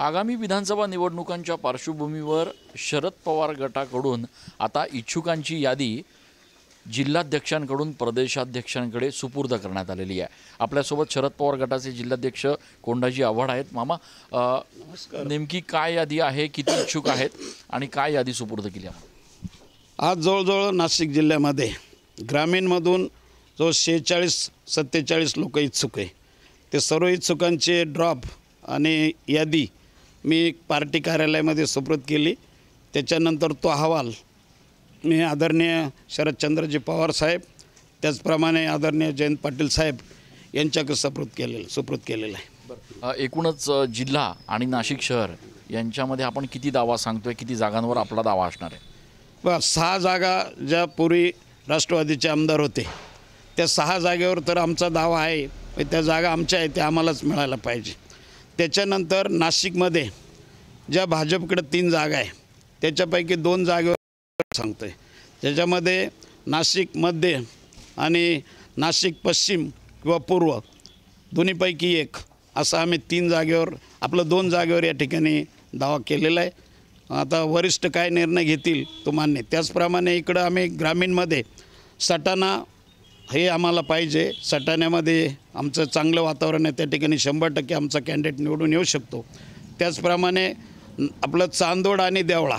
आगामी विधानसभा निवडणुकांच्या पार्श्वभूमीवर शरद पवार गटाकडून आता इच्छुकांची यादी जिल्हाध्यक्षांकडून प्रदेशाध्यक्षांकडे सुपूर्द करण्यात आलेली आहे. आपल्यासोबत शरद पवार गटाचे जिल्हाध्यक्ष कोंडाजी आव्हाड आहेत. मामा नेमकी काय यादी आहे किती इच्छुक आहेत आणि काय यादी सुपूर्द केली आहे? आज जवळजवळ नाशिक जिल्ह्यामध्ये ग्रामीणमधून जो शेहेचाळीस सत्तेचाळीस लोक इच्छुक आहे ते सर्व इच्छुकांचे ड्रॉप आणि यादी मी पार्टी कार्यालयामध्ये सुप्रत केली. त्याच्यानंतर तो अहवाल मी आदरणीय शरदचंद्रजी पवार साहेब त्याचप्रमाणे आदरणीय जयंत पाटील साहेब यांच्याकडे सुप्रत केलेलं सुप्रत केलेलं आहे. एकूणच जिल्हा आणि नाशिक शहर यांच्यामध्ये आपण किती दावा सांगतोय किती जागांवर आपला दावा असणार आहे? बस सहा जागा ज्या पूर्वी राष्ट्रवादीचे आमदार होते त्या सहा जागेवर तर आमचा दावा आहे त्या जागा आमच्या आहेत त्या आम्हालाच मिळायला पाहिजे. त्याच्यानंतर नाशिकमध्ये ज्या भाजपकडे तीन जागा आहे त्याच्यापैकी दोन जागेवर सांगतो आहे त्याच्यामध्ये नाशिक मध्य आणि नाशिक पश्चिम किंवा पूर्व दोन्हीपैकी एक असं आम्ही तीन जागेवर आपलं दोन जागेवर या ठिकाणी दावा केलेला आहे. आता वरिष्ठ काय निर्णय घेतील तो मान्य त्याचप्रमाणे इकडं आम्ही ग्रामीणमध्ये सटाणा हे आम्हाला पाहिजे. सटाण्यामध्ये आमचं चांगलं वातावरण आहे. त्या ठिकाणी शंभर टक्के आमचा कॅन्डिडेट निवडून येऊ शकतो. त्याचप्रमाणे आपलं चांदोड आणि देवळा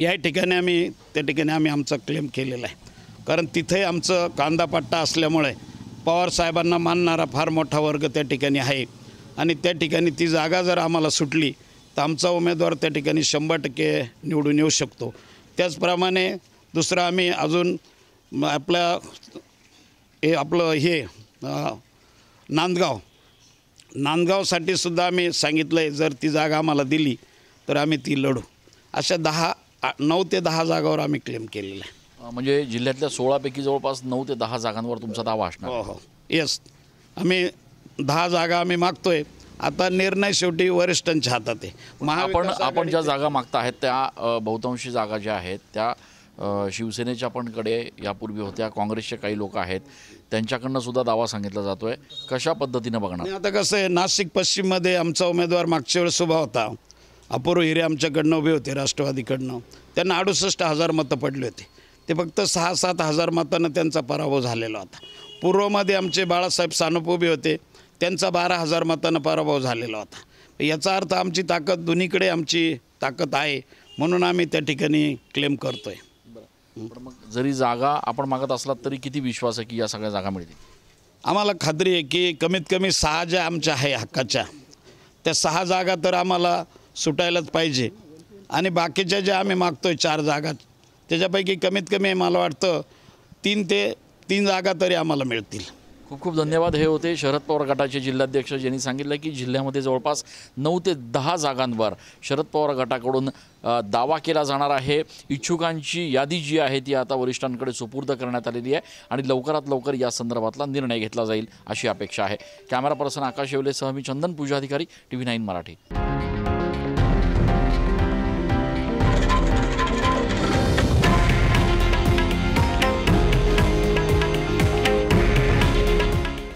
या ठिकाणी आम्ही त्या ठिकाणी आम्ही आमचा क्लेम केलेला आहे. कारण तिथे आमचं कांदापट्टा असल्यामुळे पवार साहेबांना मानणारा फार मोठा वर्ग त्या ठिकाणी आहे. आणि त्या ठिकाणी ती जागा जर आम्हाला सुटली तर आमचा उमेदवार त्या ठिकाणी शंभर टक्के निवडून येऊ शकतो. त्याचप्रमाणे दुसरं आम्ही अजून आपल्या हे आपलं हे नांदगाव. नांदगावसाठी सुद्धा आम्ही सांगितलं आहे जर ती जागा आम्हाला दिली तर आम्ही ती लढू. अशा दहा नऊ ते दहा जागावर आम्ही क्लेम केलेलं आहे. म्हणजे जिल्ह्यातल्या सोळापैकी जवळपास नऊ ते दहा जागांवर तुमचा दावा असणार. हो हो. येस आम्ही दहा जागा आम्ही मागतोय. आता निर्णय शेवटी वरिष्ठांच्या हातात आहे. आपण आपण ज्या जागा मागता आहेत त्या बहुतांशी जागा ज्या आहेत त्या शिवसेनेच्या पण कडे यापूर्वी होत्या. काँग्रेसचे काही लोक आहेत. त्यांच्याकडनं सुद्धा दावा सांगितला जातोय. कशा पद्धतीनं बघणार? आता कसं आहे नाशिक पश्चिममध्ये आमचा उमेदवार मागच्या वेळेस उभा होता. अपूर्व हिरे आमच्याकडनं उभे होते राष्ट्रवादीकडनं. त्यांना अडुसष्ट हजार मतं पडले होते. ते फक्त सहा सात हजार मतानं त्यांचा पराभव झालेला होता. पूर्वमध्ये आमचे बाळासाहेब सानप उभे होते. त्यांचा बारा हजार मतानं पराभव झालेला होता. याचा अर्थ आमची ताकद दोन्हीकडे आमची ताकद आहे. म्हणून आम्ही त्या ठिकाणी क्लेम करतो आहे पण मग जरी जागा आपण मागत असलात तरी किती विश्वास आहे की या सगळ्या जागा मिळतील? आम्हाला खात्री आहे की कमीत कमी सहा ज्या आमच्या आहे हक्काच्या त्या सहा जागा तर आम्हाला सुटायलाच पाहिजे. आणि बाकीच्या ज्या आम्ही मागतो आहे चार जागा त्याच्यापैकी कमीत कमी मला वाटतं तीन ते तीन जागा तरी आम्हाला मिळतील. खूप खूप धन्यवाद. हे होते शरद पवार गटाचे जिल्हाध्यक्ष ज्यांनी सांगितलं की जिल्ह्यामध्ये जवळपास नऊ ते दहा जागांवर शरद पवार गटाकडून दावा केला जाणार आहे. इच्छुकांची यादी जी आहे ती आता वरिष्ठांकडे सुपूर्द करण्यात आलेली आहे आणि लवकरात लवकर या संदर्भातला निर्णय घेतला जाईल अशी अपेक्षा आहे. कॅमेरा पर्सन आकाश येवलेसह मी चंदन पूजा अधिकारी टी व्ही नाईन मराठी.